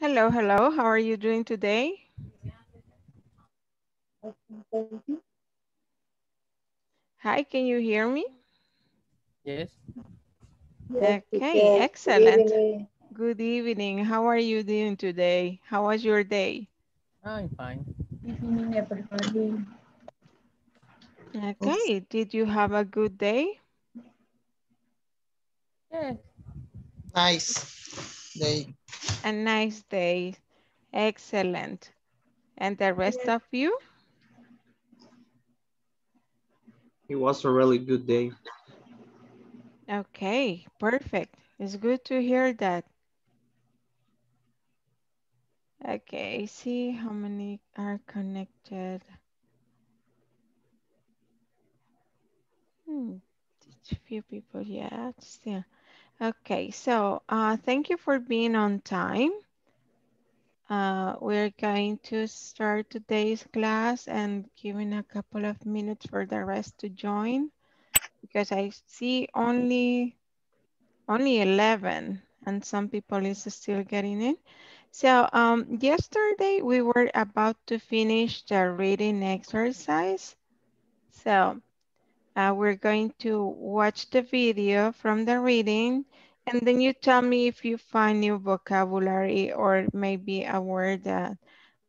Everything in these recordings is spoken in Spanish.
Hello, hello. How are you doing today? Hi, can you hear me? Yes. Okay, excellent. Good evening. How are you doing today? How was your day? I'm fine. Okay, did you have a good day? Yes. Nice day. A nice day. Excellent. And the rest of you? It was a really good day. Okay, perfect. It's good to hear that. Okay, see how many are connected. Hmm, just a few people, yeah, still. Okay, so uh, thank you for being on time. Uh, we're going to start today's class and giving a couple of minutes for the rest to join because I see only only 11 and some people is still getting in. So um, yesterday we were about to finish the reading exercise. So uh, we're going to watch the video from the reading and then you tell me if you find new vocabulary or maybe a word that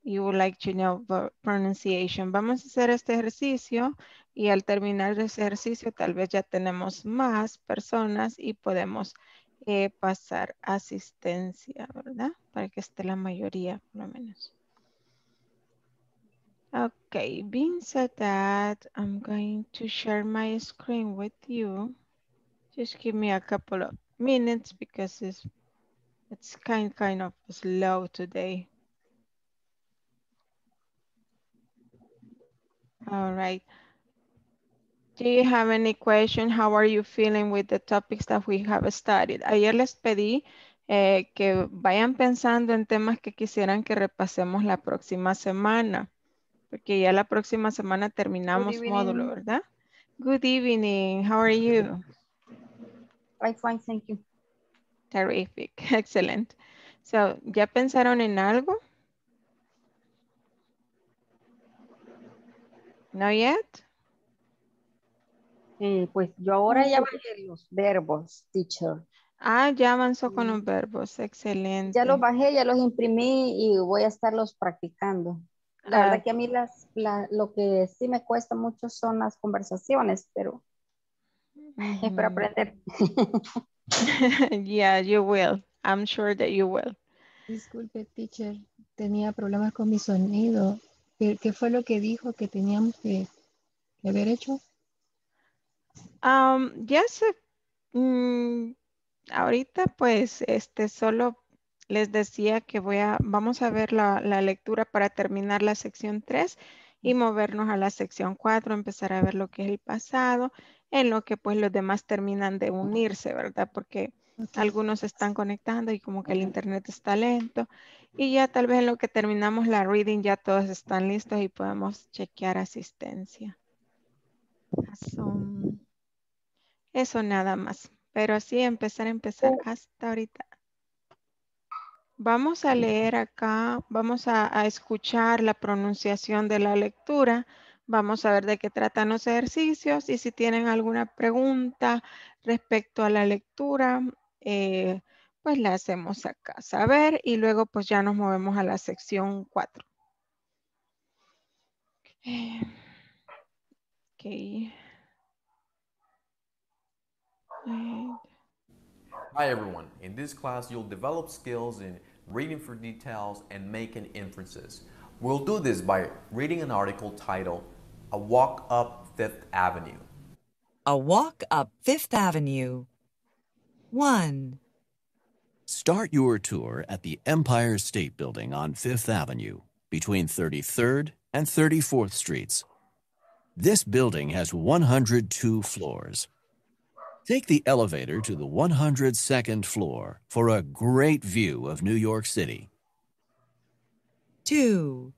you would like to know pronunciation. Vamos a hacer este ejercicio y al terminar ese ejercicio tal vez ya tenemos más personas y podemos eh, pasar asistencia, ¿verdad? Para que esté la mayoría por lo menos. Okay, being said that, I'm going to share my screen with you. Just give me a couple of minutes because it's, it's kind, kind of slow today. All right. Do you have any question? How are you feeling with the topics that we have studied? Ayer les pedí eh, que vayan pensando en temas que quisieran que repasemos la próxima semana, porque ya la próxima semana terminamos módulo, ¿verdad? Good evening. How are you? I'm fine, thank you. Terrific. Excellent. So, ¿ya pensaron en algo? No yet? Eh, pues yo ahora ya bajé los verbos, teacher. Ah, ya avanzó con los verbos. Excelente. Ya los bajé, ya los imprimí y voy a estarlos practicando. La Ah. verdad que a mí las, la- lo que sí me cuesta mucho son las conversaciones, pero es para Ujú. aprender. yeah, you will. I'm sure that you will. Disculpe, teacher, tenía problemas con mi sonido. ¿Qué, qué fue lo que dijo que teníamos que, que haber hecho? Um, ya sé, mm, ahorita pues este solo les decía que voy a, vamos a ver la, la lectura para terminar la sección 3 y movernos a la sección 4, empezar a ver lo que es el pasado, en lo que pues los demás terminan de unirse, ¿verdad? Porque algunos están conectando y como que el internet está lento. Y ya tal vez en lo que terminamos la reading ya todos están listos y podemos chequear asistencia. Eso, eso nada más, pero así empezar, empezar hasta ahorita. Vamos a leer acá, vamos a, a escuchar la pronunciación de la lectura, vamos a ver de qué tratan los ejercicios y si tienen alguna pregunta respecto a la lectura, eh, pues la hacemos acá saber y luego pues ya nos movemos a la sección 4. Eh, Ok. Wait. Hi everyone. In this class, you'll develop skills in reading for details and making inferences. We'll do this by reading an article titled A Walk Up Fifth Avenue. A walk up Fifth Avenue. 1. Start your tour at the Empire State Building on Fifth Avenue between 33rd and 34th Streets. This building has 102 floors. Take the elevator to the 102nd floor for a great view of New York City. 2.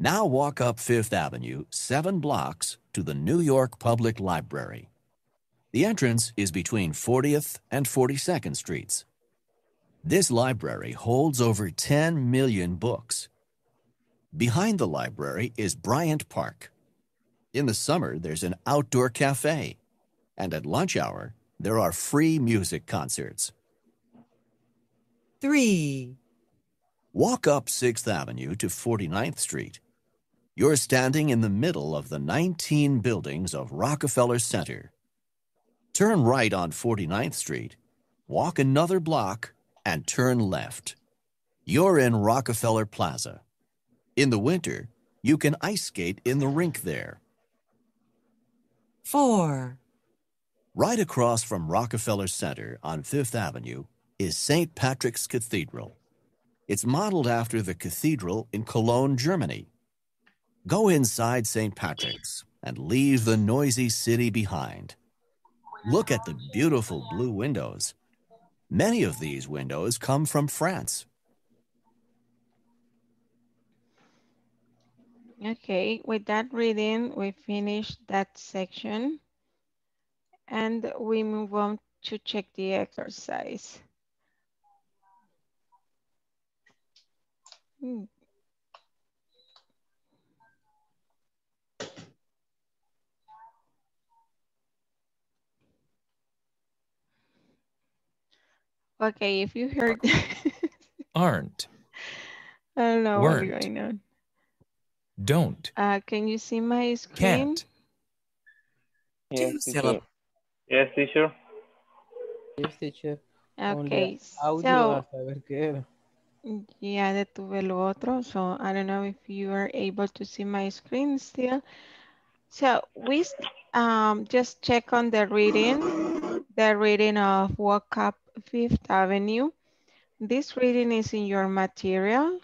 Now walk up Fifth Avenue seven blocks to the New York Public Library. The entrance is between 40th and 42nd Streets. This library holds over 10 million books. Behind the library is Bryant Park. In the summer, there's an outdoor cafe. And at lunch hour, there are free music concerts. 3, Walk up 6th Avenue to 49th Street. You're standing in the middle of the 19 buildings of Rockefeller Center. Turn right on 49th Street, walk another block, and turn left. You're in Rockefeller Plaza. In the winter, you can ice skate in the rink there. 4, Right across from Rockefeller Center on Fifth Avenue is St. Patrick's Cathedral. It's modeled after the cathedral in Cologne, Germany. Go inside St. Patrick's and leave the noisy city behind. Look at the beautiful blue windows. Many of these windows come from France. Okay, with that reading, we finish that section. And we move on to check the exercise. Hmm. Okay, if you heard, aren't, I don't know what's Weren't. going on. don't, Uh, can you see my screen? can't, two Yes, syllables. Yes, teacher. Yes, teacher. Okay, Audio, so a saber qué era. ya detuve lo otro, so I don't know if you are able to see my screen still. So we um, just check on the reading, the reading of Walk Up Fifth Avenue. This reading is in your material.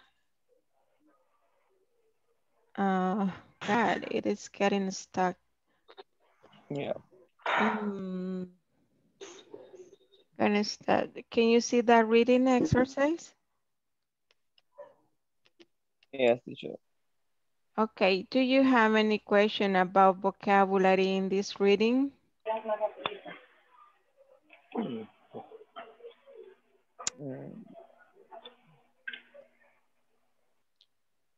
Uh, God, it is getting stuck. Yeah. Mm. Gonna start. Can you see that reading exercise? Yes, teacher. Okay, do you have any question about vocabulary in this reading?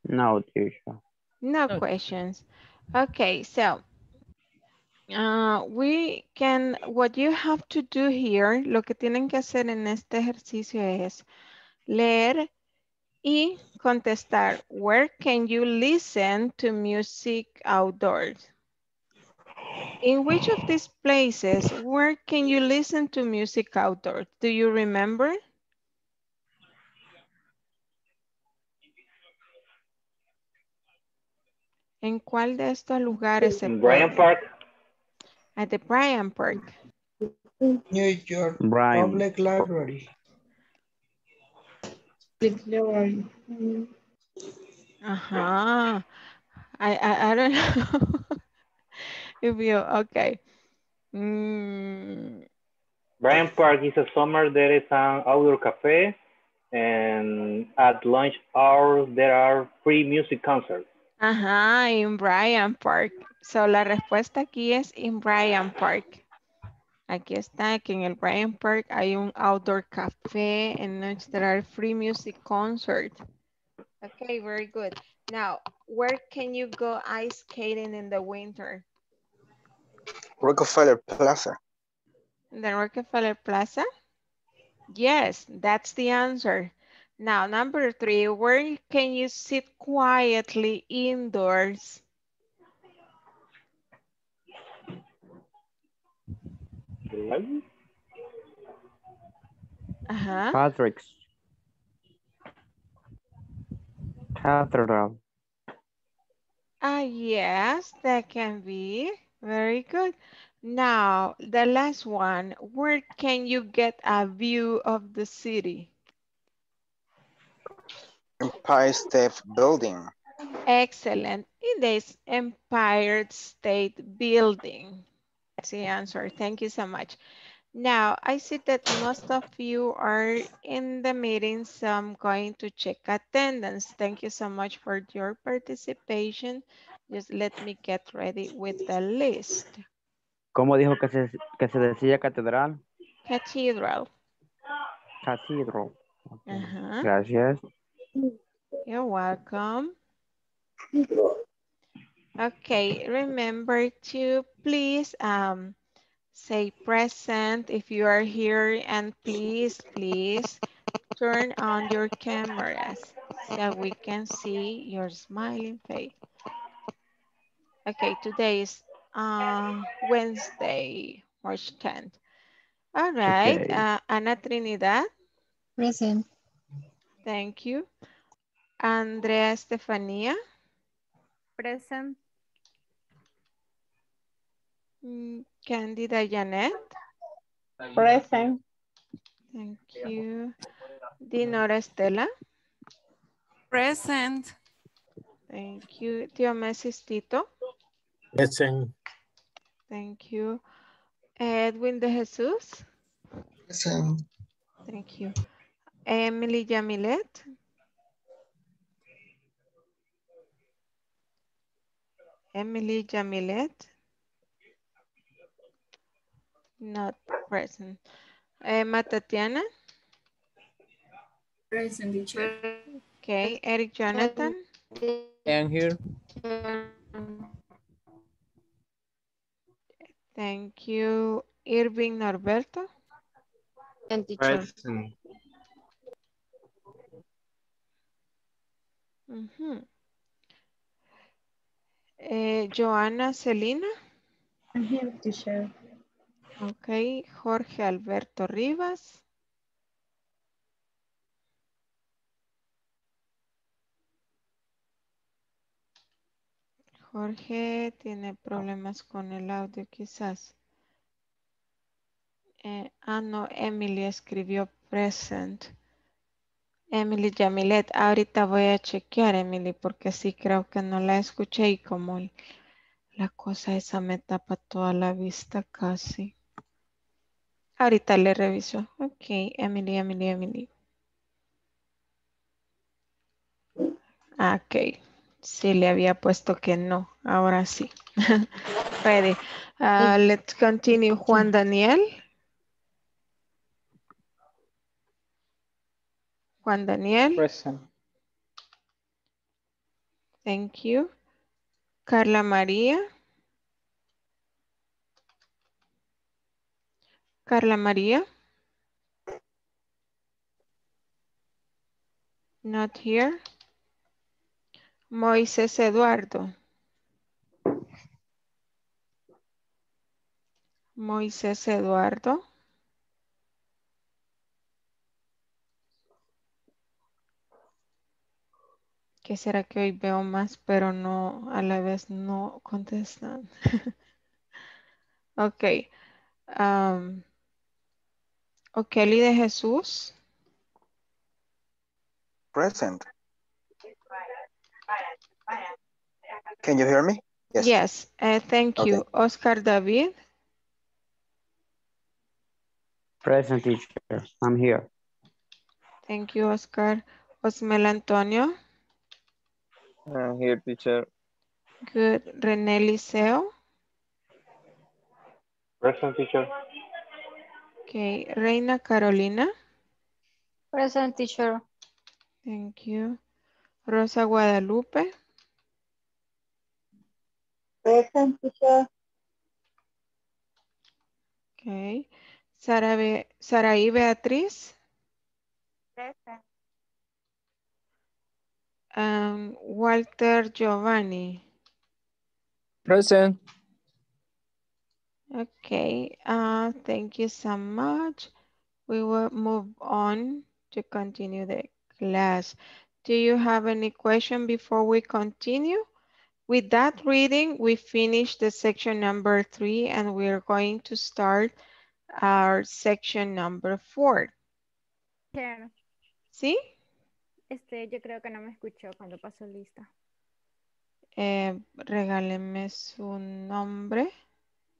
No, teacher. No No. questions. Okay, so uh, we can, what you have to do here, lo que tienen que hacer en este ejercicio es leer y contestar, where can you listen to music outdoors? In which of these places, where can you listen to music outdoors? Do you remember? ¿En cuál de estos lugares se Bryant? Park. At the Bryant Park. New York Brian. Public Library. Ajá. I, I, I don't know. if you, okay. Mm, Bryant Park is a summer. There is an outdoor cafe, and at lunch hour there are free music concerts. ajá, in Bryant Park. So la respuesta aquí es in Bryant Park. Aquí está que en el Bryant Park hay un outdoor cafe in which there are free music concerts. Okay, very good. Now, where can you go ice skating in the winter? Rockefeller Plaza. The Rockefeller Plaza? Yes, that's the answer. Now, number three, where can you sit quietly indoors? Uh-huh. Patrick's. Cathedral. Ah, yes, that can be. Very good. Now, the last one, where can you get a view of the city? Empire State Building. Excellent. It is Empire State Building. The answer. Thank you so much. Now, I see that most of you are in the meeting, so I'm going to check attendance. Thank you so much for your participation. Just let me get ready with the list. ¿Cómo dijo que se, que se decía catedral? Cathedral. Cathedral. Uh-huh. Gracias. You're welcome. Okay, remember to please um, say present if you are here and please, please turn on your cameras so we can see your smiling face. Okay, today is uh, Wednesday, March 10th. All right, Okay. uh, Ana Trinidad, Present. thank you. Andrea Estefania, Present. Mm, Candida Janet, Present. thank you. Dinora Estela, Present. thank you. Tío Mesis Tito, Present. thank you. Edwin de Jesus, Present. thank you. Emily Yamilet, Emily Jamilet, not present. Emma Tatiana, Present, teacher. okay. Eric Jonathan, I'm here. thank you. Irving Norberto, And teacher. Present. Ujú. Eh, Joana Celina, I'm here, teacher. Ok. Jorge Alberto Rivas, Jorge tiene problemas con el audio quizás. Eh, ah, no, Emily escribió present. Emily Yamilet, ahorita voy a chequear, Emily, porque sí creo que no la escuché y como la cosa esa me tapa toda la vista casi. Ahorita le reviso. Ok, Emily, Emily, Emily. Ah, Ok, sí le había puesto que no, ahora sí. Ready. Ah, let's continue. Juan Daniel. Juan Daniel. Present. Thank you. Carla María. Carla María. Not here. Moisés Eduardo. Moisés Eduardo. ¿Qué será que hoy veo más, pero no, a la vez no contestan? ok. Um, Kelly de Jesús. Present. Can you hear me? Yes, uh, thank you. Oscar David. Present teacher. I'm here. Thank you, Oscar. Osmel Antonio. I'm here teacher. Good. René Liceo. Present, teacher. Okay. Reina Carolina. Present teacher. Thank you. Rosa Guadalupe. Present, teacher. Okay. Sara Be Saraí Beatriz. Present. Um, Walter Giovanni. Present. Okay. Uh, thank you so much. We will move on to continue the class. Do you have any question before we continue? With that reading, we finish the section number three and we're going to start our section number four. Teacher, ¿Sí? Este, yo creo que no me escuchó cuando pasó lista. Eh, regáleme su nombre.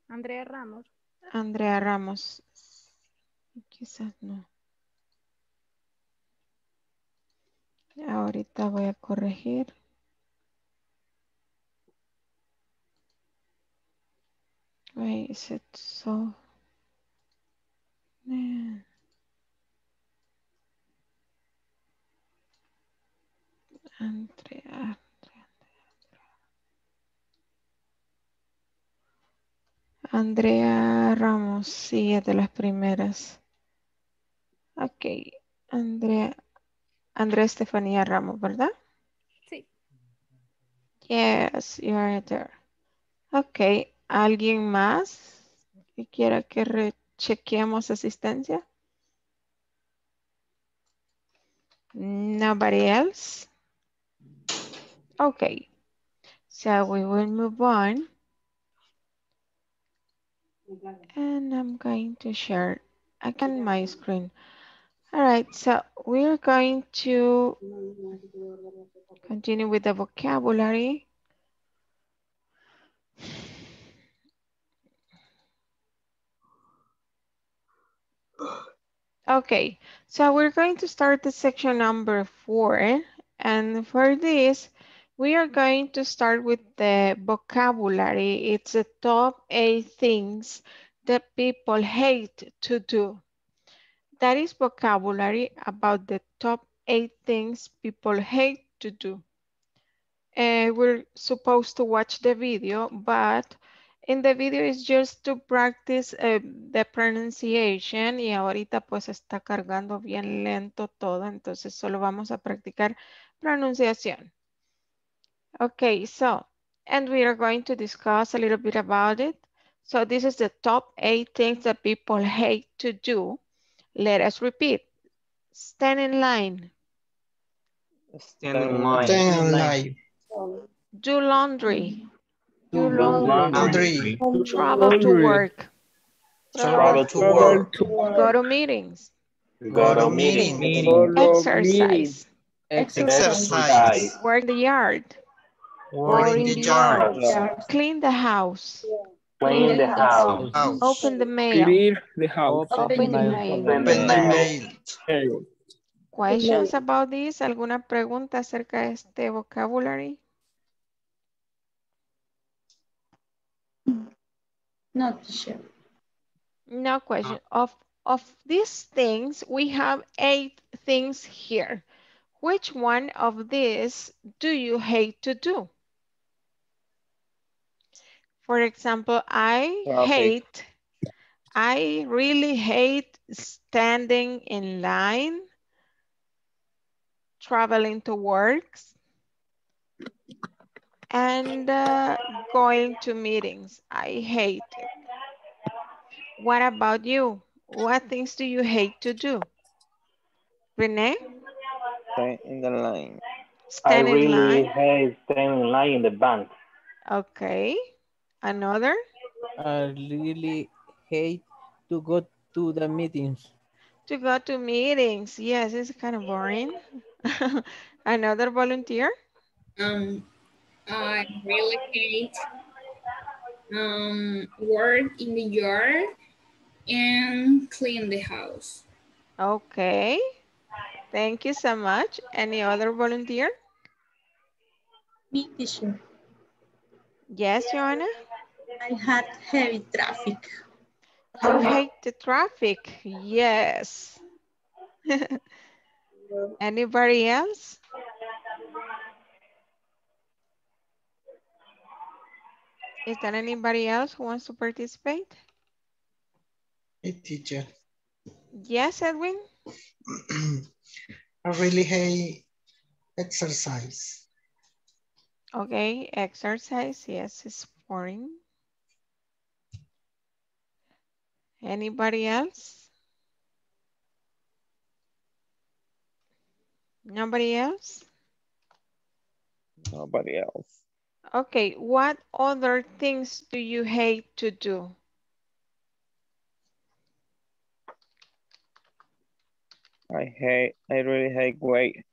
Andrea Ramos. Andrea Ramos. Quizás no. Ahorita voy a corregir. Wait, is it so? Andrea Andrea Ramos, sí, es de las primeras. Ok, Andrea, Andrea Estefanía Ramos, ¿verdad? Sí. Yes, you are there. Ok, ¿alguien más que quiera que rechequeemos asistencia? Nobody else? Okay, so we will move on. And I'm going to share again my screen. All right, so we're going to continue with the vocabulary. Okay, so we're going to start the section number four. And for this, we are going to start with the vocabulary. It's the top eight things that people hate to do. That is vocabulary about the top eight things people hate to do. Uh, we're supposed to watch the video, but in the video is just to practice uh, the pronunciation y ahorita pues está cargando bien lento todo, entonces solo vamos a practicar pronunciación. Okay, so, and we are going to discuss a little bit about it. So this is the top eight things that people hate to do. Let us repeat. Stand in line. Stand in line. Stand in line. Do laundry. Do laundry. Travel to work. Travel to work. Go to meetings. Go to meeting. Exercise. Exercise. Work the yard. Work in the yard. Clean the house. Clean the house. House. Open the mail. Clear the house. Open the mail. Open Open the mail. Hey, Questions about this? ¿Alguna pregunta acerca de este vocabulary? Not sure. No question. Of, of these things, we have eight things here. Which one of these do you hate to do? For example, I Traffic. hate, I really hate standing in line, traveling to work, and uh, going to meetings. I hate it. What about you? What things do you hate to do? Renee, Stay in the line. I stand in really line. hate standing in line in the bank. Okay. Another? I really hate to go to the meetings. To go to meetings. Yes, it's kind of boring. Another volunteer? Um, I really hate um, work in the yard and clean the house. Okay. Thank you so much. Any other volunteer? Me, teacher. Yes, Joanna? I had heavy traffic. You hate the traffic. Yes. Anybody else? Is there anybody else who wants to participate? Hey, teacher. Yes, Edwin? I really hate exercise. Okay, exercise, yes, it's boring. Anybody else? Nobody else? Nobody else. Okay, what other things do you hate to do? I hate, I really hate wait.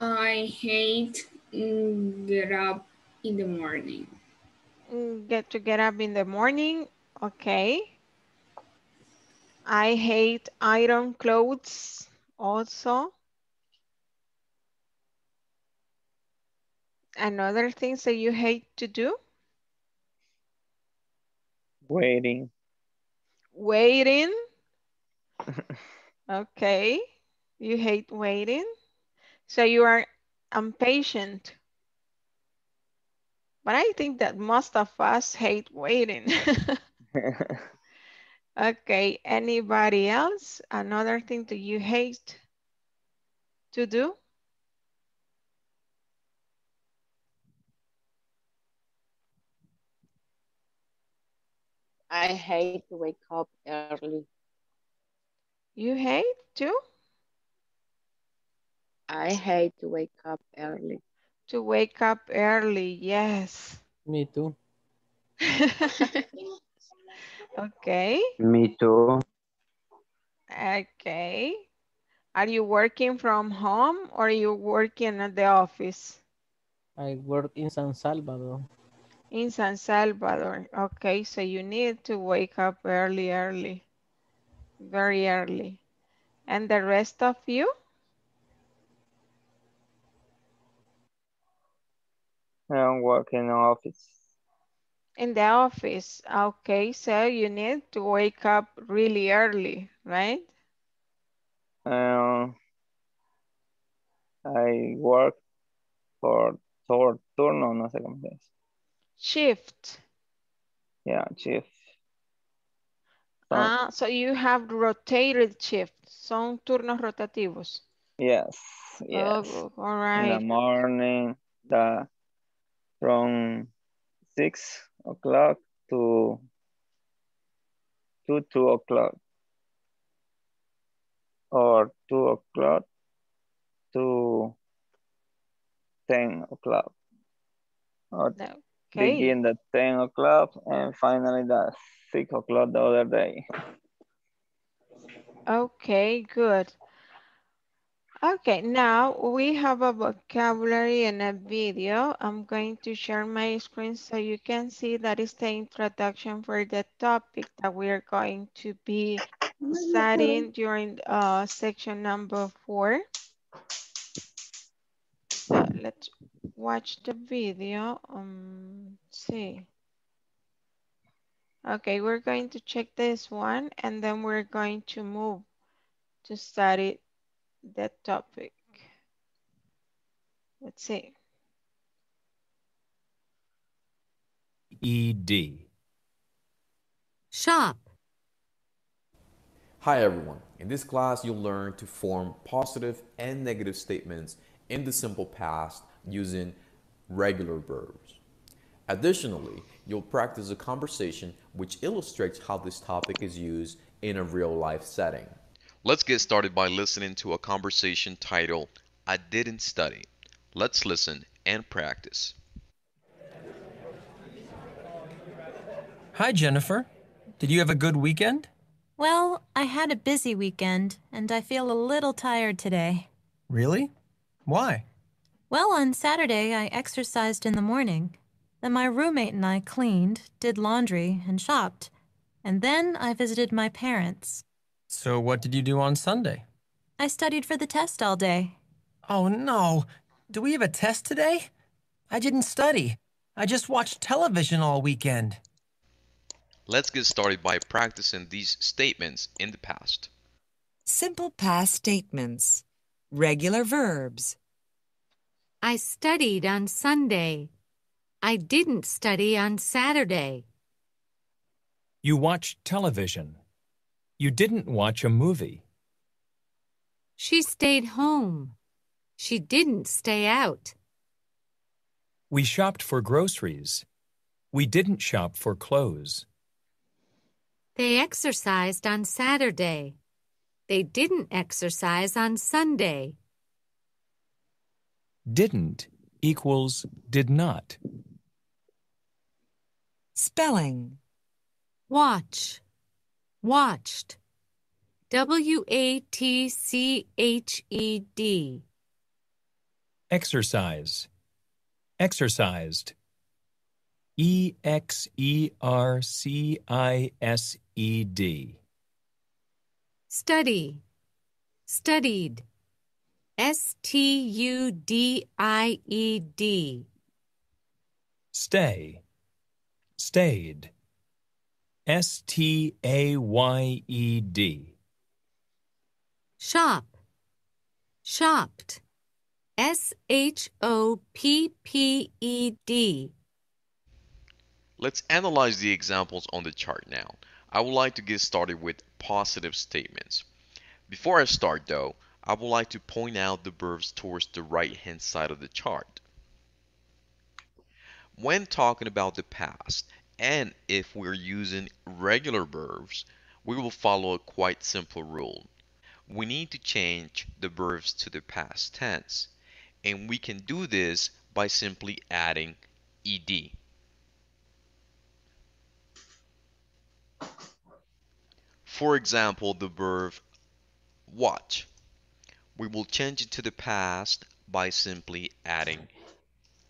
I hate mm, get up in the morning. Mm, Get to get up in the morning, okay. I hate iron clothes also. Another things that you hate to do? Waiting. Waiting. Okay. You hate waiting. So you are impatient. But I think that most of us hate waiting. okay, anybody else? Another thing that you hate to do? I hate to wake up early. You hate to? I hate to wake up early. To wake up early, yes. Me too. okay, Me too. okay. Are you working from home or are you working at the office? I work in San Salvador. In San Salvador. Okay, so you need to wake up early, early. Very early. And the rest of you? I'm working in office. In the office. Okay, so you need to wake up really early, right? Um, I work for tor- turno, no sé cómo se dice. Shift. Yeah, chief. So, Ah, so you have rotated shift. Son turnos rotativos. yes, yes. Oh, all In the morning, the from six o'clock to to two o'clock, or two o'clock to ten o'clock, Okay. begin the ten o'clock and finally the six o'clock the other day. Okay, good. Okay, now we have a vocabulary and a video. I'm going to share my screen so you can see that is the introduction for the topic that we are going to be studying during uh, section number four. So let's watch the video. Um, see. Okay, we're going to check this one and then we're going to move to study the topic. Let's see. ED. Shop. Hi everyone. In this class, you'll learn to form positive and negative statements in the simple past using regular verbs. Additionally, you'll practice a conversation which illustrates how this topic is used in a real life setting. Let's get started by listening to a conversation titled, I Didn't Study. Let's listen and practice. Hi, Jennifer. Did you have a good weekend? Well, I had a busy weekend, and I feel a little tired today. Really? Why? Well, on Saturday, I exercised in the morning. Then my roommate and I cleaned, did laundry, and shopped. And then I visited my parents. So, what did you do on Sunday? I studied for the test all day. Oh, no. Do we have a test today? I didn't study. I just watched television all weekend. Let's get started by practicing these statements in the past. Simple past statements. Regular verbs. I studied on Sunday. I didn't study on Saturday. You watched television. You didn't watch a movie. She stayed home. She didn't stay out. We shopped for groceries. We didn't shop for clothes. They exercised on Saturday. They didn't exercise on Sunday. Didn't equals did not. Spelling. Watch. Watched. W A T C H E D. Exercise. Exercised. E X E R C I S E D. Study. Studied. S T U D I E D. Stay. Stayed. S T A Y E D. Shop. Shopped. S H O P P E D. Let's analyze the examples on the chart now. I would like to get started with positive statements. Before I start though, I would like to point out the verbs towards the right hand side of the chart. When talking about the past, and if we're using regular verbs, we will follow a quite simple rule. We need to change the verbs to the past tense, and we can do this by simply adding ed. For example, the verb watch. We will change it to the past by simply adding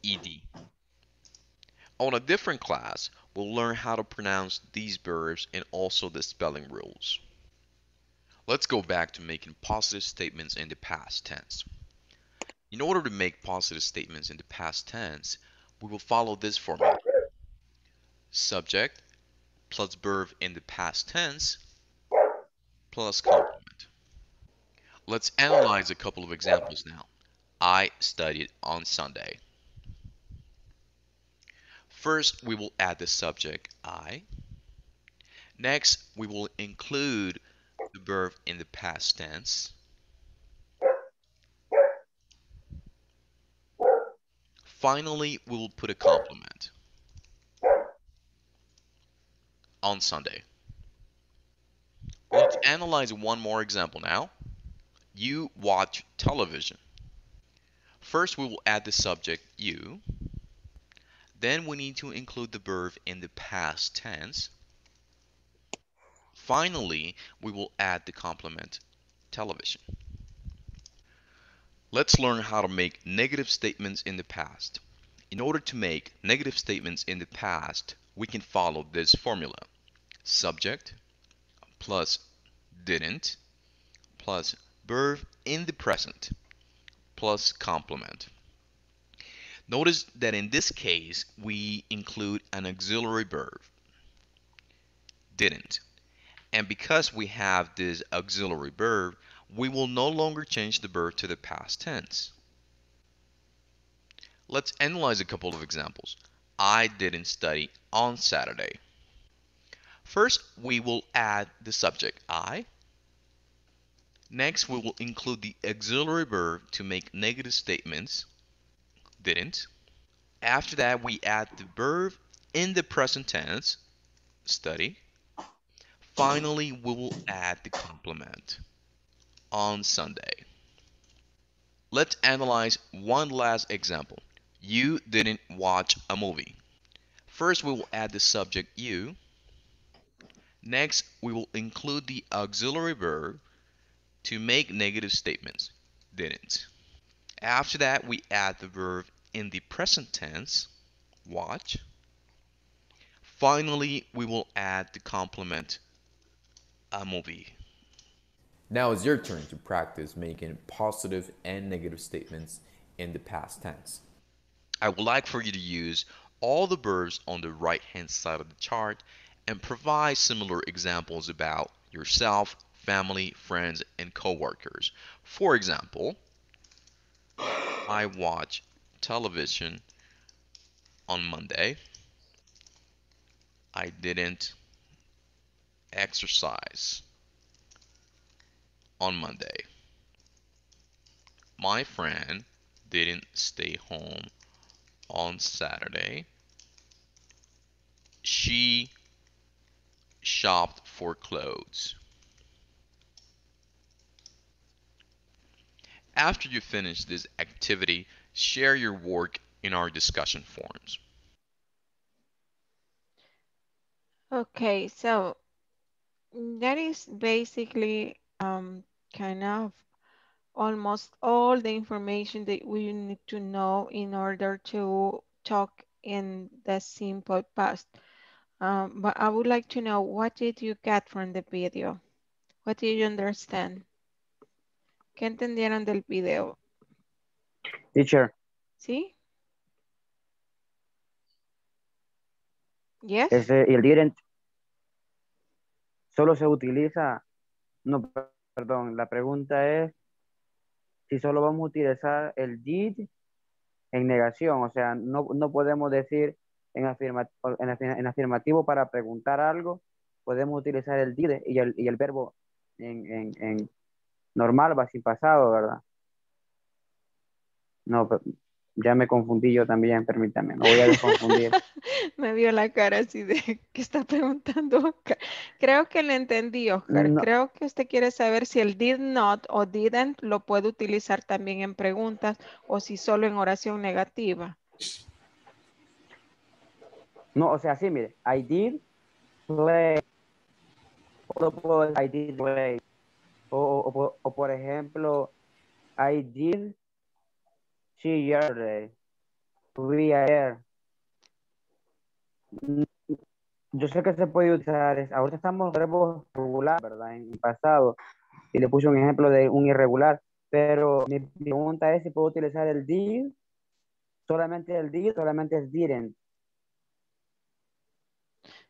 ed. On a different class, we'll learn how to pronounce these verbs and also the spelling rules. Let's go back to making positive statements in the past tense. In order to make positive statements in the past tense, we will follow this formula. Subject plus verb in the past tense plus complement. Let's analyze a couple of examples now. I studied on Sunday. First, we will add the subject I. Next, we will include the verb in the past tense. Finally, we will put a complement on Sunday. Let's analyze one more example now. You watch television. First, we will add the subject you. Then we need to include the verb in the past tense. Finally, we will add the complement television. Let's learn how to make negative statements in the past. In order to make negative statements in the past, we can follow this formula. Subject plus didn't plus verb in the present plus complement. Notice that in this case, we include an auxiliary verb, didn't. And because we have this auxiliary verb, we will no longer change the verb to the past tense. Let's analyze a couple of examples. I didn't study on Saturday. First, we will add the subject I. Next, we will include the auxiliary verb to make negative statements didn't. After that, we add the verb in the present tense, study. Finally, we will add the complement on Sunday. Let's analyze one last example. You didn't watch a movie. First, we will add the subject you. Next, we will include the auxiliary verb to make negative statements, didn't. After that, we add the verb in the present tense, watch. Finally, we will add the complement, a movie. Now it's your turn to practice making positive and negative statements in the past tense. I would like for you to use all the verbs on the right hand side of the chart and provide similar examples about yourself, family, friends, and coworkers. For example, I watch television on Monday. I didn't exercise on Monday. My friend didn't stay home on Saturday. She shopped for clothes. After you finish this activity, share your work in our discussion forums. Okay, so that is basically um, kind of almost all the information that we need to know in order to talk in the simple past. Um, but I would like to know what did you get from the video? What did you understand? ¿Qué entendieron del video? Teacher, ¿Sí? Yes. ese, el didn't solo se utiliza, no, perdón, la pregunta es si solo vamos a utilizar el did en negación, o sea, no, no podemos decir en, afirma- en, afir- en afirmativo para preguntar algo, podemos utilizar el did y el, y el verbo en, en, en normal, va sin pasado, ¿verdad? No, ya me confundí yo también, permítame, me voy a desconfundir. Me vio la cara así de que está preguntando Oscar. Creo que le entendí, Oscar. No. Creo que usted quiere saber si el did not o didn't lo puede utilizar también en preguntas o si solo en oración negativa. No, o sea, sí, mire, I did play. O lo puedo decir, I did play. O, por ejemplo, I did see yesterday. Fui ayer. Yo sé que se puede es- ahorita estamos verbos regular, ¿verdad? En pasado. Y le puse un ejemplo de un irregular. Pero mi pregunta es si puedo utilizar el did, solamente el did, solamente el didn't.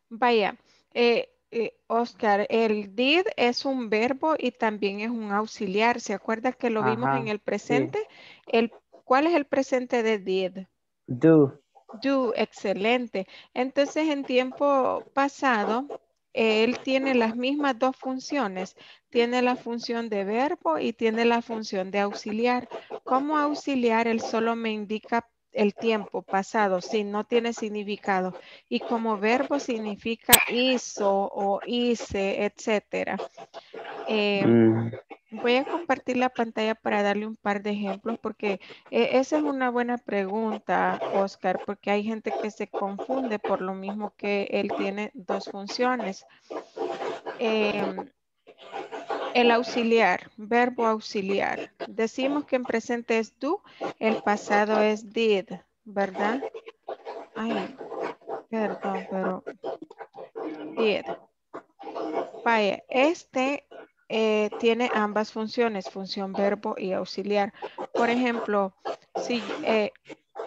Vaya, eh, eh, Oscar, el did es un verbo y también es un auxiliar. ¿Se acuerda que lo vimos en el sí. presente? El, ¿cuál es el presente de did? Do. Do, excelente. Entonces, en tiempo pasado, él tiene las mismas dos funciones. Tiene la función de verbo y tiene la función de auxiliar. Como auxiliar, él solo me indica el tiempo pasado, si no tiene significado. Y como verbo significa hizo o hice, etcétera. Eh, Mm. Voy a compartir la pantalla para darle un par de ejemplos porque eh, esa es una buena pregunta, Oscar, porque hay gente que se confunde por lo mismo que él tiene dos funciones. Em, el auxiliar, verbo auxiliar. Decimos que en presente es do, el pasado es did, ¿verdad? Ay, perdón, pero did. Vaya, este eh, tiene ambas funciones, función verbo y auxiliar. Por ejemplo, si, eh,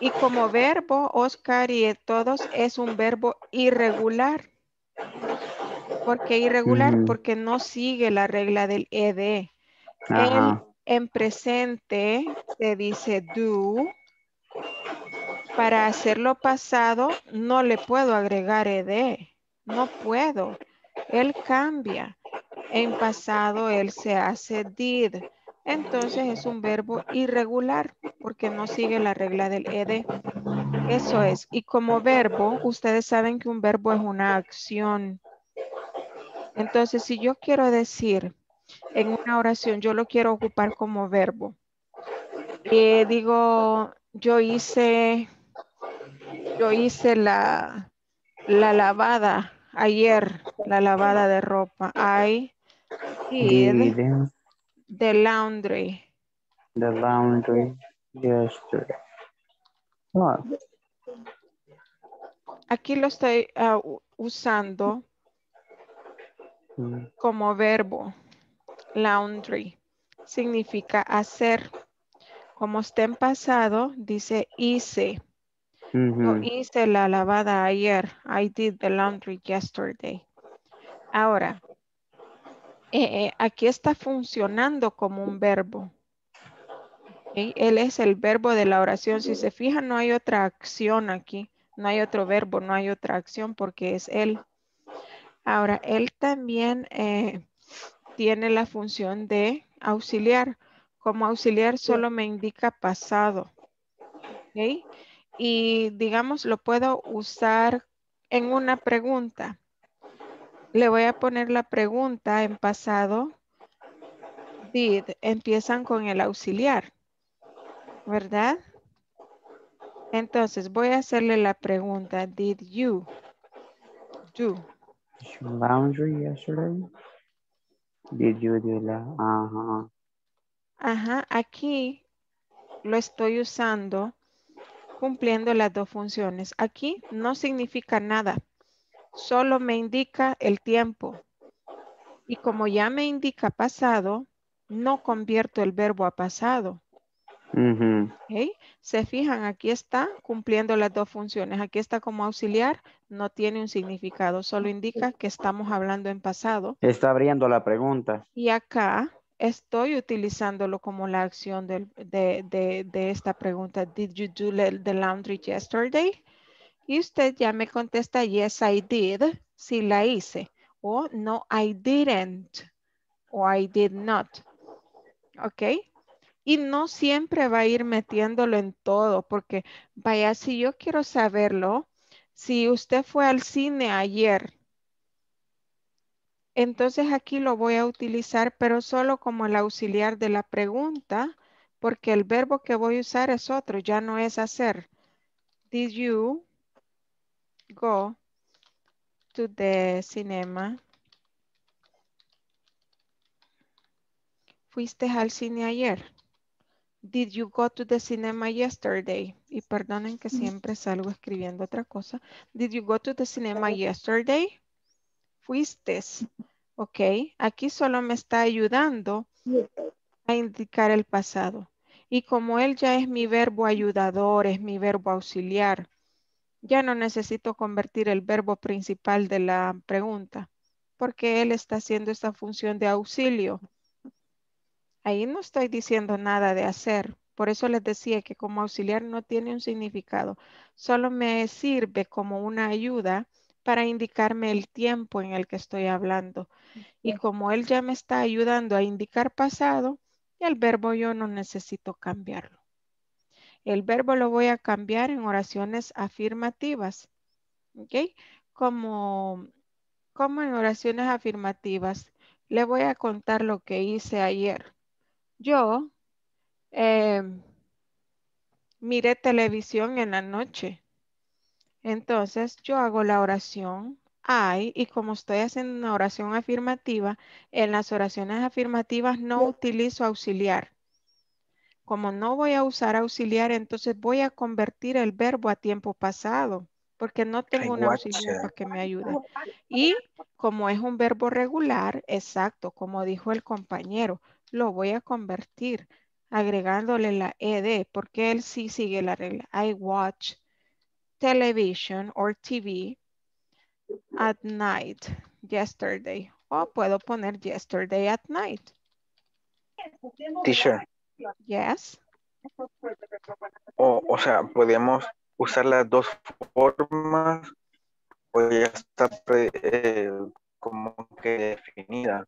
y como verbo, Oscar y todos es un verbo irregular. ¿Por qué irregular? Ujú. Porque no sigue la regla del ed. Ajá. El en presente se dice do. Para hacerlo pasado no le puedo agregar ed. No puedo. Él cambia. En pasado él se hace did. Entonces es un verbo irregular porque no sigue la regla del ed. Eso es. Y como verbo, ustedes saben que un verbo es una acción. Entonces, si yo quiero decir en una oración, yo lo quiero ocupar como verbo. Eh, digo, yo hice, yo hice la, la lavada ayer, la lavada de ropa. I did the laundry. the laundry yesterday. Ah, Aquí lo estoy ah, usando como verbo. Laundry significa hacer. Como está en pasado, dice hice. Ujú. hice la lavada ayer. I did the laundry yesterday. Ahora, eh, eh, aquí está funcionando como un verbo. Él es el verbo de la oración. Si se fijan, no hay otra acción aquí. No hay otro verbo, no hay otra acción porque es él. Ahora, él también eh, tiene la función de auxiliar. Como auxiliar solo me indica pasado. Y digamos, lo puedo usar en una pregunta. Le voy a poner la pregunta en pasado. Did. Empiezan con el auxiliar. ¿Verdad? Entonces voy a hacerle la pregunta. Did you do? Laundry yesterday. Did you do la? Ajá. Ajá, aquí lo estoy usando cumpliendo las dos funciones. Aquí no significa nada, solo me indica el tiempo. Y como ya me indica pasado, no convierto el verbo a pasado. Ujú. ¿ok? Se fijan, aquí está cumpliendo las dos funciones. Aquí está como auxiliar, no tiene un significado, solo indica que estamos hablando en pasado. Está abriendo la pregunta. Y acá estoy utilizándolo como la acción del- de, de- de esta pregunta. Did you do the the laundry yesterday? Y usted ya me contesta, yes, I did, si la hice. O no, I didn't. O I did not. ¿Ok? Y no siempre va a ir metiéndolo en todo, porque vaya, si yo quiero saberlo, si usted fue al cine ayer, entonces aquí lo voy a utilizar, pero solo como el auxiliar de la pregunta, porque el verbo que voy a usar es otro, ya no es hacer. Did you go to the cinema? ¿Fuiste al cine ayer? Did you go to the cinema yesterday? Y perdonen que siempre salgo escribiendo otra cosa. Did you go to the cinema yesterday? Fuiste. Ok, aquí solo me está ayudando a indicar el pasado. Y como él ya es mi verbo ayudador, es mi verbo auxiliar, ya no necesito convertir el verbo principal de la pregunta, porque él está haciendo esta función de auxilio. Ahí no estoy diciendo nada de hacer. Por eso les decía que como auxiliar no tiene un significado. Solo me sirve como una ayuda para indicarme el tiempo en el que estoy hablando. Y como él ya me está ayudando a indicar pasado, el verbo yo no necesito cambiarlo. El verbo lo voy a cambiar en oraciones afirmativas. ¿Ok? Como, como en oraciones afirmativas, le voy a contar lo que hice ayer. Yo eh, miré televisión en la noche. Entonces yo hago la oración I y como estoy haciendo una oración afirmativa, en las oraciones afirmativas no utilizo auxiliar. Como no voy a usar auxiliar, entonces voy a convertir el verbo a tiempo pasado porque no tengo un auxiliar para que me ayude. Y como es un verbo regular, exacto, como dijo el compañero, lo voy a convertir agregándole la ed porque él sí sigue la regla. I watch television or TV at night yesterday. O puedo poner yesterday at night. Teacher, Yes. o, o sea, podemos usar las dos formas o ya está pre- eh, como que definida.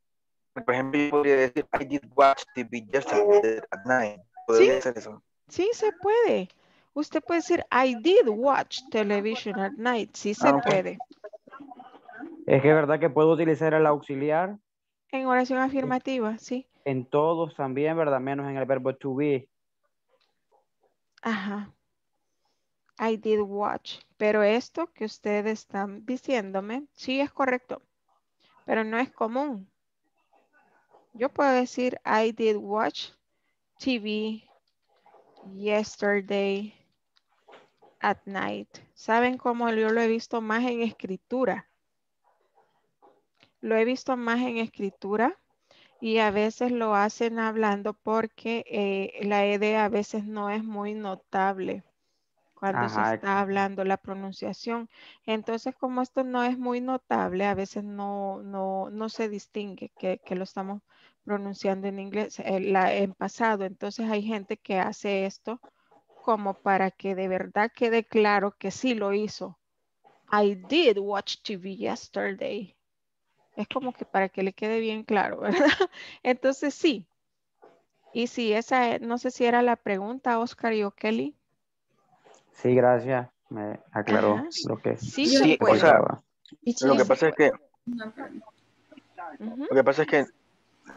Por ejemplo, yo podría decir, I did watch TV yesterday at night. Podría Sí. ser eso. Sí, se puede. Usted puede decir, I did watch television at night. Sí se Ah, puede. Es que es verdad que puedo utilizar el auxiliar En oración afirmativa, sí. en todos también, ¿verdad? Menos en el verbo to be. Ajá. I did watch. Pero esto que ustedes están diciéndome, sí es correcto. Pero no es común. Yo puedo decir, I did watch TV yesterday at night. ¿Saben cómo yo lo he visto más en escritura? Lo he visto más en escritura y a veces lo hacen hablando porque eh, la ED a veces no es muy notable cuando se Ajá, está hablando la pronunciación. Entonces, como esto no es muy notable, a veces no, no, no se distingue que, que lo estamos pronunciando en inglés, eh, la- en pasado. Entonces, hay gente que hace esto como para que de verdad quede claro que sí lo hizo. I did watch TV yesterday. Es como que para que le quede bien claro, ¿verdad? Entonces, sí. Y si esa, no sé si era la pregunta, Oscar y O'Kelly. Sí, gracias. Me aclaró Ajá. lo que Sí, Sí, se o sea, lo que pasa es que, lo que pasa es que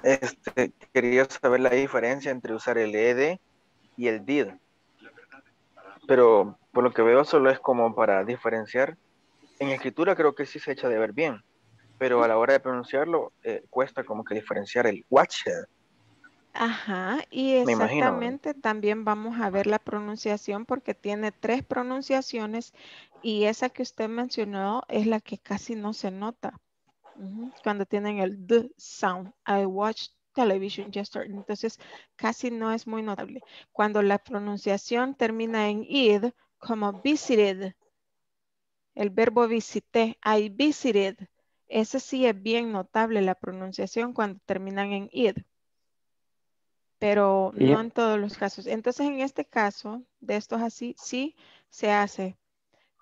este, quería saber la diferencia entre usar el ed y el did. Pero por lo que veo solo es como para diferenciar. En escritura creo que sí se echa de ver bien, pero a la hora de pronunciarlo eh, cuesta como que diferenciar el watcher. Ajá, y Me imagino. exactamente también vamos a ver la pronunciación porque tiene tres pronunciaciones y esa que usted mencionó es la que casi no se nota. Cuando tienen el D sound. I watched television yesterday. Entonces casi no es muy notable. Cuando la pronunciación termina en id, como visited, el verbo visité, I visited, ese sí es bien notable la pronunciación cuando terminan en id. Pero no en todos los casos. Entonces, en este caso, de estos así, sí se hace,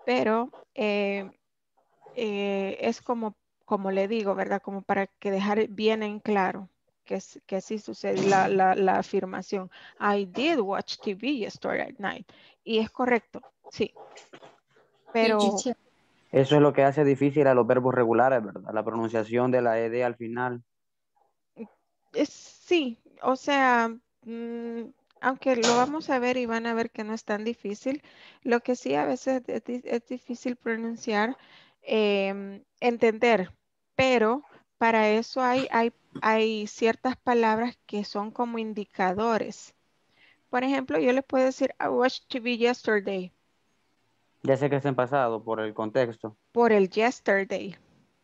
pero eh, eh, es como, como le digo, ¿verdad? Como para que dejar bien en claro que, que sí sucede la, la, la afirmación. I did watch TV yesterday at night. Y es correcto, sí. Pero Eso es lo que hace difícil a los verbos regulares, ¿verdad? La pronunciación de la ed al final. es, sí, o sea, mm, aunque lo vamos a ver y van a ver que no es tan difícil, lo que sí a veces es, di- es difícil pronunciar, em, entender, pero para eso hay, hay, hay ciertas palabras que son como indicadores. Por ejemplo, yo les puedo decir, I watched TV yesterday, Ya sé que está en pasado por el contexto. por el yesterday.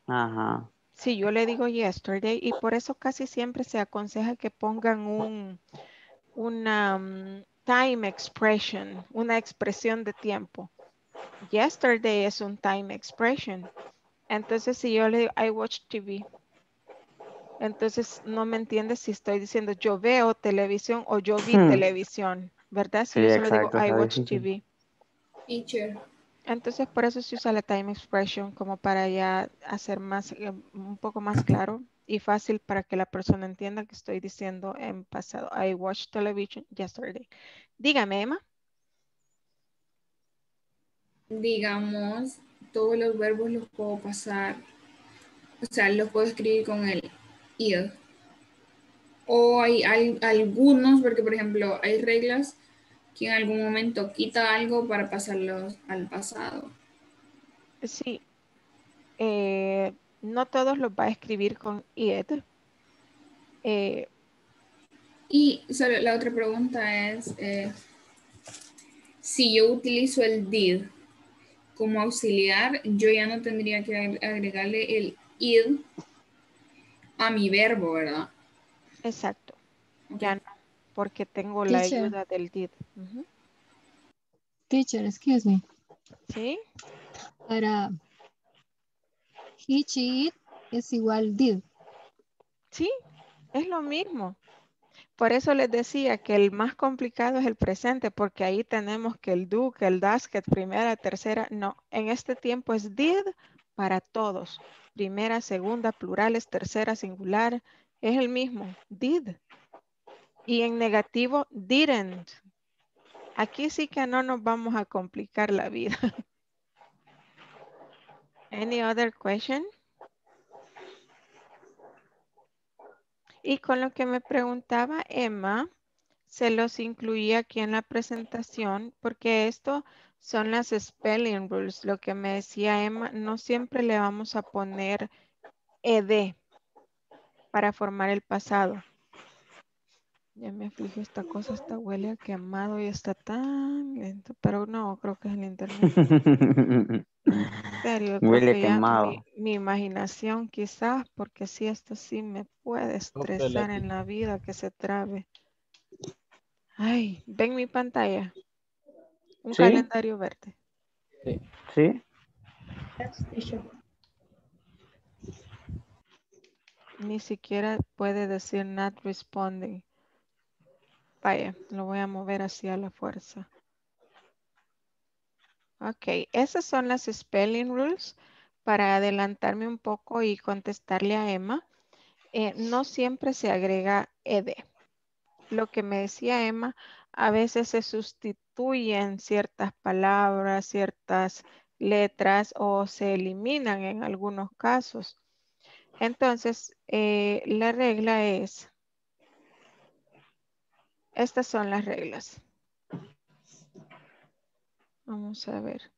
Ajá. Sí, yo le digo yesterday y por eso casi siempre se aconseja que pongan un, una mm, time expression, una expresión de tiempo. Yesterday es un time expression. Entonces, si yo le digo, I watch TV, entonces no me entiende si estoy diciendo yo veo televisión o yo vi Hmm. televisión, ¿verdad? Si Sí, yo solo digo I watch. TV. Teacher. Entonces, por eso se usa la time expression como para ya hacer más, eh, un poco más claro y fácil para que la persona entienda que estoy diciendo en pasado. I watched television yesterday. Dígame, Emma. digamos, todos los verbos los puedo pasar, o sea, los puedo escribir con el id. O hay al- algunos, porque por ejemplo, hay reglas que en algún momento quita algo para pasarlos al pasado. Sí. Eh, no todos los va a escribir con id. Eh, Y solo la otra pregunta es, eh, si yo utilizo el did como auxiliar, yo ya no tendría que agre- agregarle el id a mi verbo, ¿verdad? exacto. Ya no, porque tengo la ayuda del did. Teacher, excuse me. Sí. Para he, she, it es igual did. Sí, es lo mismo. Por eso les decía que el más complicado es el presente, porque ahí tenemos que el do, que el das, que primera, tercera. No, en este tiempo es did para todos. Primera, segunda, plurales, tercera, singular. Es el mismo, did. Y en negativo, didn't. Aquí sí que no nos vamos a complicar la vida. Any other question? Y con lo que me preguntaba Emma, se los incluía aquí en la presentación porque esto son las spelling rules. Lo que me decía Emma, no siempre le vamos a poner ed para formar el pasado. Ya me aflige esta cosa, esta huele a quemado y está tan lento, pero no, creo que es el internet. En serio, Huele que ya quemado. mi, mi imaginación quizás, porque si esto sí me puede estresar en la vida que se trabe. Ay, ven mi pantalla. Un ¿Sí? calendario verde. ¿Sí? Ni siquiera puede decir not responding. Vaya, lo voy a mover hacia la fuerza. Ok, esas son las spelling rules para adelantarme un poco y contestarle a Emma. eh, no siempre se agrega ed. Lo que me decía Emma, a veces se sustituyen ciertas palabras, ciertas letras o se eliminan en algunos casos. Entonces, eh, la regla es, estas son las reglas. Vamos a ver.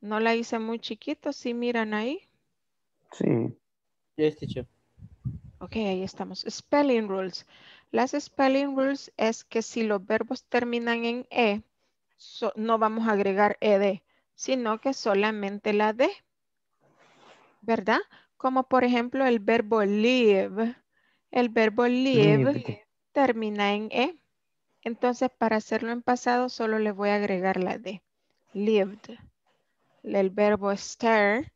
No la hice muy chiquito, si miran ahí. Sí. Yes, teacher. Ok, ahí estamos. Spelling rules. Las spelling rules es que si los verbos terminan en E, so- no vamos a agregar ED, sino que solamente la D. ¿Verdad? Como por ejemplo el verbo live. El verbo live termina en E. Entonces, para hacerlo en pasado, solo le voy a agregar la D. Lived. El verbo stare,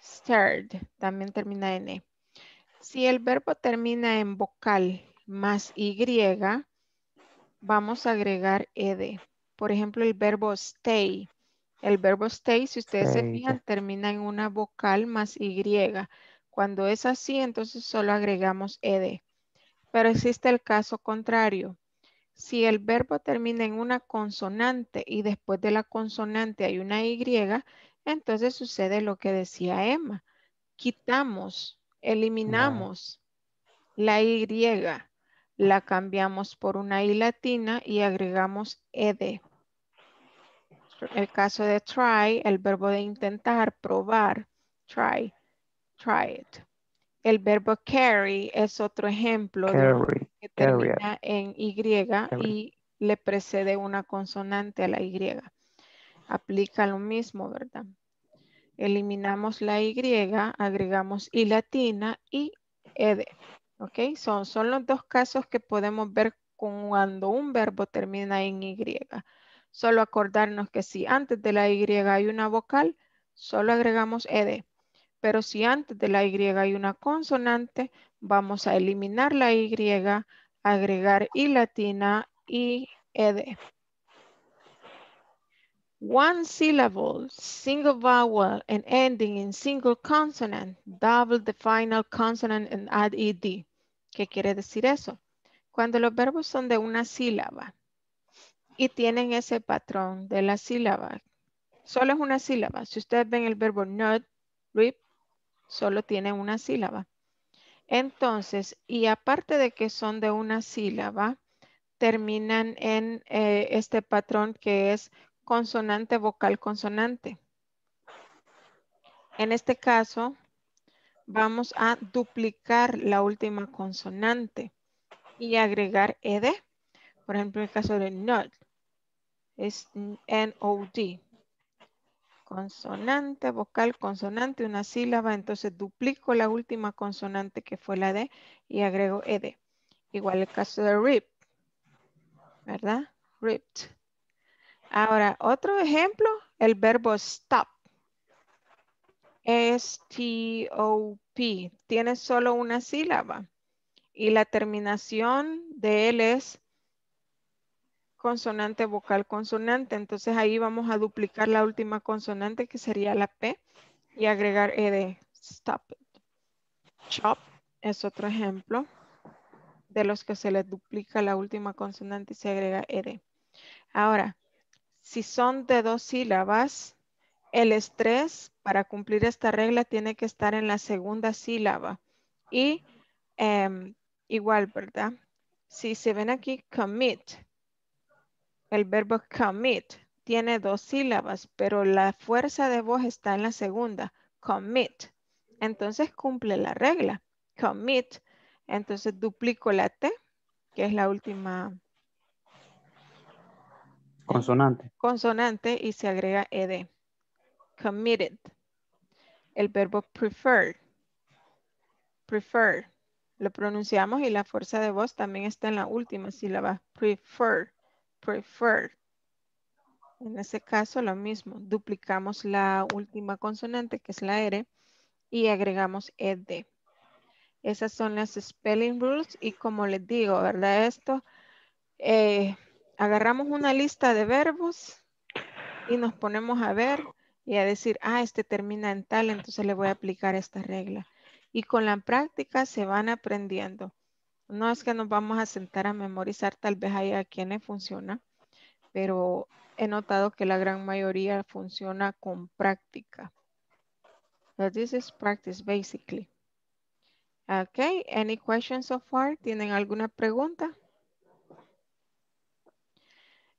stared, también termina en E. Si el verbo termina en vocal más Y, vamos a agregar ed. Por ejemplo, el verbo stay. El verbo stay, si ustedes se fijan, termina en una vocal más y. Cuando es así, entonces solo agregamos ed. Pero existe el caso contrario. Si el verbo termina en una consonante y después de la consonante hay una y, entonces sucede lo que decía Emma. Quitamos, eliminamos la y, la cambiamos por una i latina y agregamos ed. El caso de try, el verbo de intentar, probar, try, try it. El verbo carry es otro ejemplo de Carry, que carrier. termina en Y Carry. y le precede una consonante a la Y. Aplica lo mismo, ¿verdad? Eliminamos la Y, agregamos I latina y ed. ¿Ok? Son, son los dos casos que podemos ver cuando un verbo termina en Y. Solo acordarnos que si antes de la Y hay una vocal, solo agregamos ed. Pero si antes de la Y hay una consonante, vamos a eliminar la Y, agregar I latina y ed. One syllable, single vowel, and ending in single consonant, double the final consonant and add ed. ¿Qué quiere decir eso? Cuando los verbos son de una sílaba y tienen ese patrón de la sílaba, solo es una sílaba. Si ustedes ven el verbo not, rip, solo tiene una sílaba. Entonces, y aparte de que son de una sílaba, terminan en eh, este patrón que es consonante, vocal, consonante. En este caso, vamos a duplicar la última consonante y agregar ed. Por ejemplo, en el caso de not, es N-O-D. Consonante, vocal, consonante, una sílaba. Entonces duplico la última consonante que fue la D y agrego ed. Igual el caso de rip. ¿Verdad? Ripped. Ahora, otro ejemplo, el verbo stop. S-T-O-P. Tiene solo una sílaba. Y la terminación de él es consonante, vocal, consonante. Entonces ahí vamos a duplicar la última consonante que sería la P y agregar ed. Stop it. Chop es otro ejemplo de los que se les duplica la última consonante y se agrega ed. Ahora, si son de dos sílabas, el estrés para cumplir esta regla tiene que estar en la segunda sílaba. Y em, igual, ¿verdad? Si se ven aquí, commit. El verbo commit tiene dos sílabas, pero la fuerza de voz está en la segunda. Commit. Entonces cumple la regla. Commit. Entonces duplico la T, que es la última Consonante. consonante y se agrega ed. Committed. El verbo prefer. Prefer. Lo pronunciamos y la fuerza de voz también está en la última sílaba. Prefer. Prefer. En ese caso lo mismo. Duplicamos la última consonante que es la R y agregamos ed. Esas son las spelling rules y como les digo, ¿verdad? Esto, eh, agarramos una lista de verbos y nos ponemos a ver y a decir, ah, este termina en tal, entonces le voy a aplicar esta regla. Y con la práctica se van aprendiendo. No es que nos vamos a sentar a memorizar, tal vez hay a quienes funciona, pero he notado que la gran mayoría funciona con práctica. So this is practice basically. Okay, any questions so far? ¿Tienen alguna pregunta?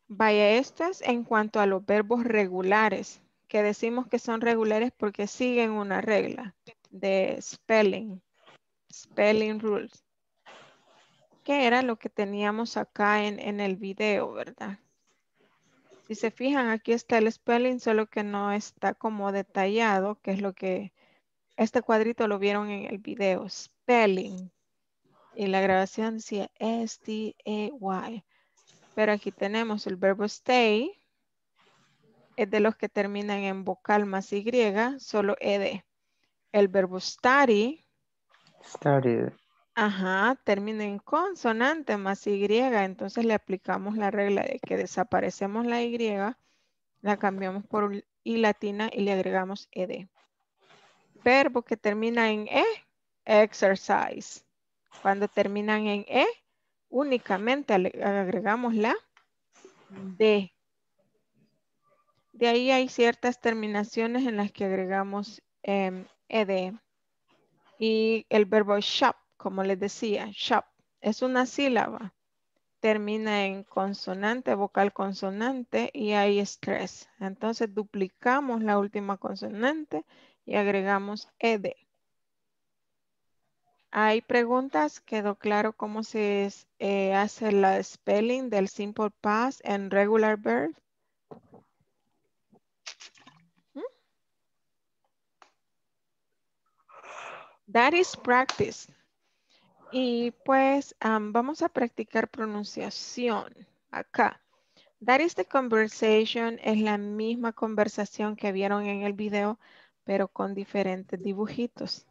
Vaya, esto es en cuanto a los verbos regulares, que decimos que son regulares porque siguen una regla de spelling, spelling rules, era lo que teníamos acá en, en el video, ¿verdad? Si se fijan, aquí está el spelling, solo que no está como detallado, que es lo que este cuadrito lo vieron en el video, spelling. Y la grabación decía S-T-A-Y. Pero aquí tenemos el verbo stay. Es de los que terminan en vocal más Y, solo ed. El verbo study. Studied. Ajá, termina en consonante más Y, entonces le aplicamos la regla de que desaparecemos la Y, la cambiamos por I latina y le agregamos ED. Verbo que termina en E, exercise. Cuando terminan en E, únicamente agregamos la D. De ahí hay ciertas terminaciones en las que agregamos em, ED. Y el verbo shop, como les decía, shop, es una sílaba. Termina en consonante, vocal consonante y hay estrés. Entonces duplicamos la última consonante y agregamos ed. Hay preguntas, quedó claro cómo se eh, hace la spelling del simple past en regular verb. ¿Mm? That is practice. Y pues am, vamos a practicar pronunciación acá. That is the conversation es la misma conversación que vieron en el video, pero con diferentes dibujitos.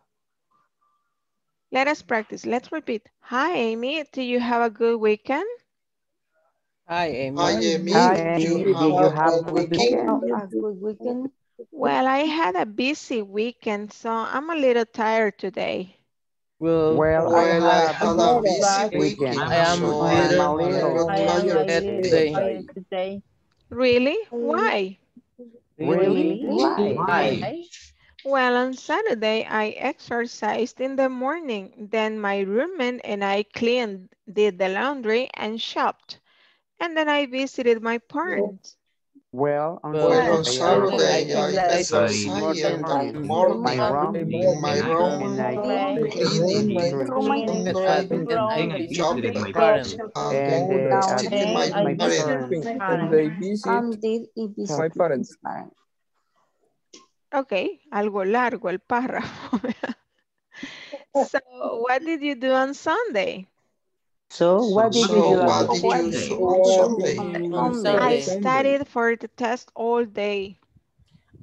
Let us practice. Let's repeat. Hi, Amy. Do you have a good weekend? Hi, Amy. Hi, Amy. Hi, Do you Did you have have a a good good weekend? weekend? A good weekend. Well, I had a busy weekend, so I'm a little tired today. Well, Well, I Well, I had had a a busy weekend. I am so a I little, am a little I am a tired today. today. Really? Why? Really? Why? Why? Well, on Saturday, I exercised in the morning. Then my roommate and I cleaned, did the laundry, and shopped. And then I visited my parents. Well, on, well, on Saturday, I spent morning, morning, my room, my room, cleaning, cleaning, shopping, and uh, taking my parents. And they visit my parents. Okay, algo largo el párrafo. so what did you do on Sunday? So, what did you do what did you do on Sunday? Mm, I studied for the test all day.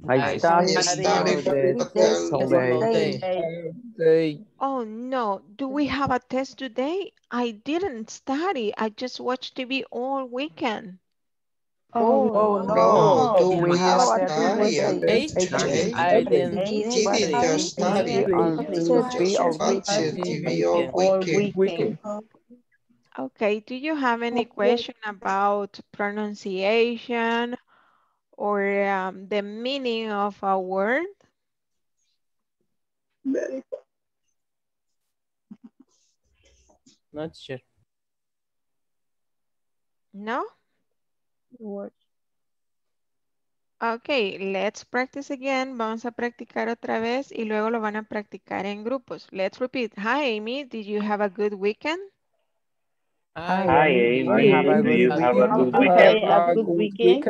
I I studied I studied studied for for the the test test all all day. day. Oh no, do we have a test today? I didn't study. I just watched TV all weekend. Oh, Oh No, no, do do we we have a study test today? today? I didn't He But didn't we study. on He TV all just watched weekend. TV all weekend. Weekend. Okay, do you have any question about pronunciation or um, the meaning of a word? not sure. No? What? Ok, let's practice again. Vamos a practicar otra vez y luego lo van a practicar en grupos. Let's repeat. Hi, Amy. Did you have a good weekend? Hi, Hi, Amy. Amy. Have a Do good you have a weekend? good Okay, weekend? a good weekend.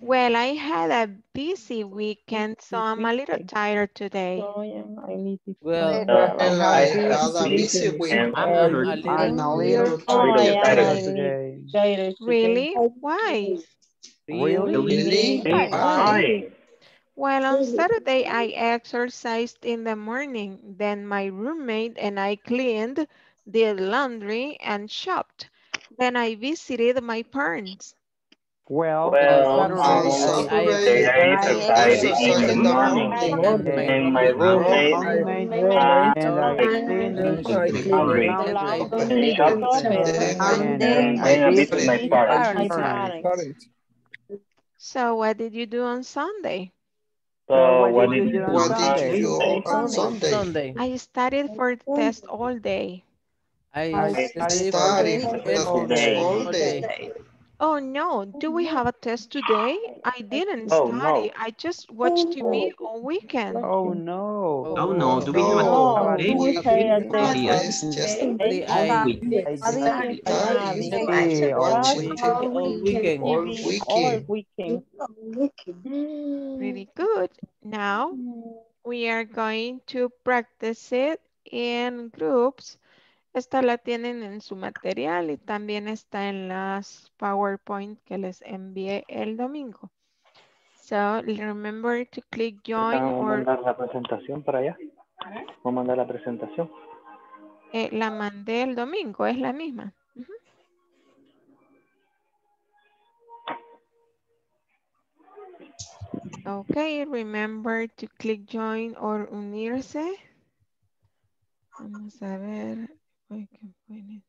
Well, I had a busy weekend, so I'm a little tired today. Well, Uh, Well, I I had a busy weekend. I'm a I'm little I'm a a little little tired tired. today. Really? Why? Really? Really? Why? Why? Well, on Saturday, I exercised in the morning. Then my roommate and I cleaned, did laundry and shopped. Then I visited my parents. Well, well I, Saturday, I, in the morning, and my roommate and I and then I visited my parents. So what did you do on Sunday? So what did you do on Sunday? I studied for the test all day. I I studied Study for for the the all day. all all day. day. Oh no, do we mm-hmm. have a test today? I didn't Oh study. no. I just watched TV oh. all weekend. Oh no. Oh no, do we have a No, test oh, do we have a test And yesterday? I we I Study study all watching week. all weekend. all weekend. Pretty good. Now mm. we are going to practice it in groups. Esta la tienen en su material y también está en las PowerPoint que les envié el domingo. So, remember to click join Vamos or... a mandar la presentación para allá. Vamos a mandar la presentación. Eh, la mandé el domingo, es la misma. Uh. Okay, remember to click join or unirse. Vamos a ver. why complaining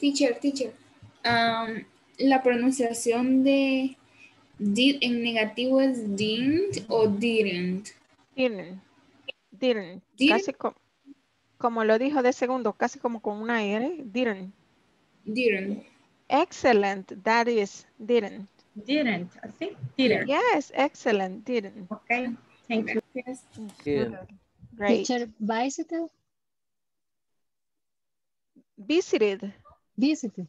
Teacher, teacher. Um, la pronunciación de did en negativo es didn't o didn't. Didn't. Didn't. Didn't. Casi co- como lo dijo de segundo, casi como con una R. Didn't. Didn't. Excellent. That is. Didn't. Didn't, así, didn't. Yes, excellent. Didn't. Okay, thank you. Gracias. Good. Great. Teacher, bicycle, Visited. Visited.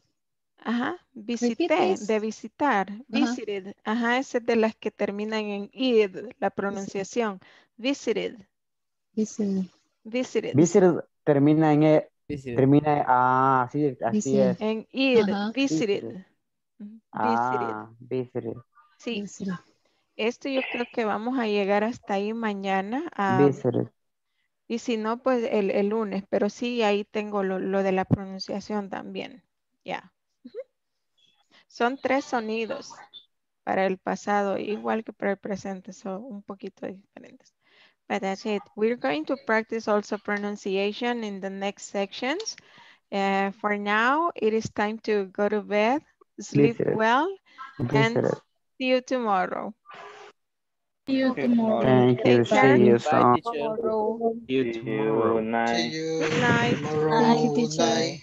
Ajá, visité, de visitar, visited. Ajá, esa es de las que terminan en id, la pronunciación. Visited, Visited. visited. Visited termina en E. Visited. Termina en Ah, sí, así Visited. es. En id, Ajá. visited. Visited. Ah, visited. Sí, Visited. esto yo creo que vamos a llegar hasta ahí mañana. ah, Visited. Y si no, pues el, el lunes, pero sí, ahí tengo lo, lo de la pronunciación también. Ya. Ujú. Son tres sonidos para el pasado, igual que para el presente, son un poquito diferentes. But that's it. We're going to practice also pronunciation in the next sections. Uh, for now, it is time to go to bed, sleep well, and see you tomorrow. you tomorrow. Thank you. See you tomorrow. See you tomorrow. Night. Night. Night.